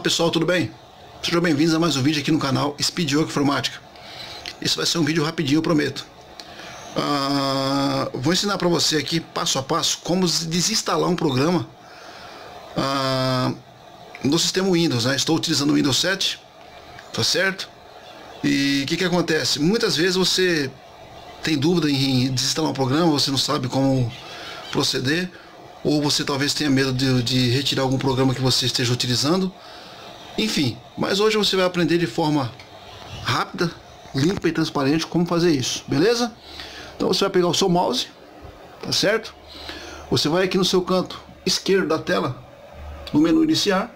pessoal, tudo bem? Sejam bem-vindos a mais um vídeo aqui no canal Speed Yoga Informática. Esse vai ser um vídeo rapidinho, eu prometo. Ah, vou ensinar para você aqui, passo a passo, como desinstalar um programa ah, no sistema Windows. Né? Estou utilizando o Windows 7, tá certo? E o que, que acontece? Muitas vezes você tem dúvida em desinstalar um programa, você não sabe como proceder, ou você talvez tenha medo de, de retirar algum programa que você esteja utilizando. Enfim, mas hoje você vai aprender de forma rápida, limpa e transparente como fazer isso, beleza? Então você vai pegar o seu mouse, tá certo? Você vai aqui no seu canto esquerdo da tela, no menu iniciar,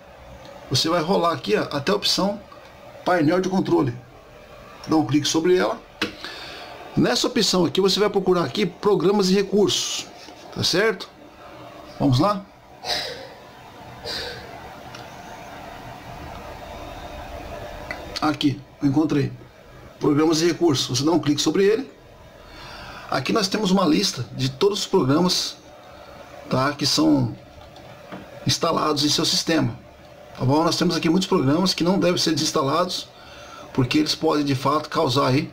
você vai rolar aqui ó, até a opção painel de controle. Dá um clique sobre ela. Nessa opção aqui você vai procurar aqui programas e recursos, tá certo? Vamos lá? Aqui, encontrei. Programas e recursos. Você dá um clique sobre ele. Aqui nós temos uma lista de todos os programas tá, que são instalados em seu sistema. Tá bom? Nós temos aqui muitos programas que não devem ser desinstalados porque eles podem de fato causar aí,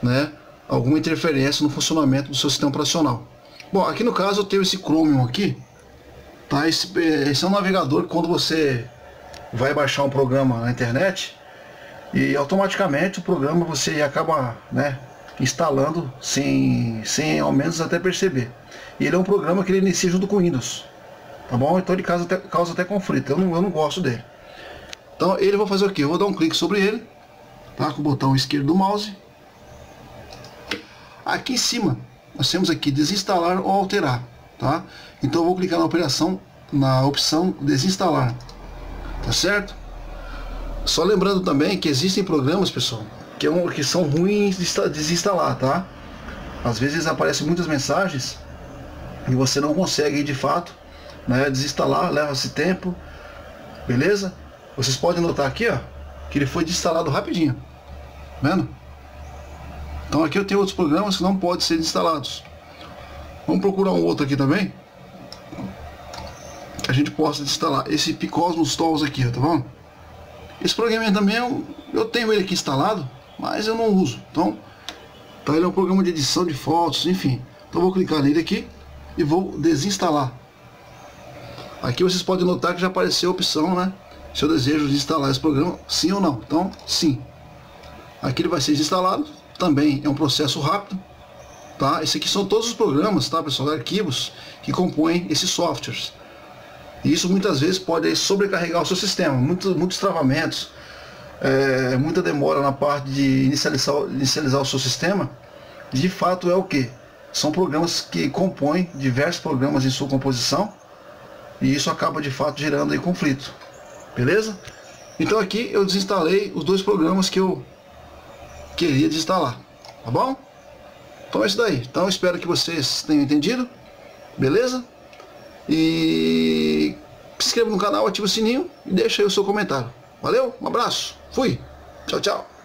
né, alguma interferência no funcionamento do seu sistema operacional. Bom, aqui no caso eu tenho esse Chromium aqui, Tá? Esse, esse é um navegador quando você vai baixar um programa na internet e automaticamente o programa você acaba né, instalando sem, sem ao menos até perceber. E ele é um programa que ele inicia junto com o Windows. Tá bom? Então ele causa até, causa até conflito. Eu não, eu não gosto dele. Então ele vai fazer o que? Eu vou dar um clique sobre ele, tá? com o botão esquerdo do mouse. Aqui em cima nós temos aqui desinstalar ou alterar. Tá? Então eu vou clicar na operação, na opção desinstalar. Tá certo? Só lembrando também que existem programas, pessoal, que, é um, que são ruins de desinstalar, tá? Às vezes aparecem muitas mensagens e você não consegue de fato né, desinstalar, leva-se tempo, beleza? Vocês podem notar aqui, ó, que ele foi desinstalado rapidinho, vendo? Então aqui eu tenho outros programas que não podem ser instalados. Vamos procurar um outro aqui também. Que a gente possa instalar esse Picosmos Tools aqui, tá bom? Esse programa também eu, eu tenho ele aqui instalado, mas eu não uso. Então, tá, ele é um programa de edição de fotos, enfim. Então vou clicar nele aqui e vou desinstalar. Aqui vocês podem notar que já apareceu a opção, né? Se eu desejo desinstalar esse programa, sim ou não. Então, sim. Aqui ele vai ser instalado. Também é um processo rápido. Tá? Esse aqui são todos os programas, tá, pessoal, arquivos que compõem esses softwares. E isso muitas vezes pode sobrecarregar o seu sistema, muitos, muitos travamentos, é, muita demora na parte de inicializar, inicializar o seu sistema. De fato é o que? São programas que compõem diversos programas em sua composição e isso acaba de fato gerando aí conflito. Beleza? Então aqui eu desinstalei os dois programas que eu queria desinstalar. Tá bom? Então é isso daí. Então espero que vocês tenham entendido. Beleza? E se inscreva no canal, ative o sininho e deixa aí o seu comentário. Valeu, um abraço, fui, tchau, tchau.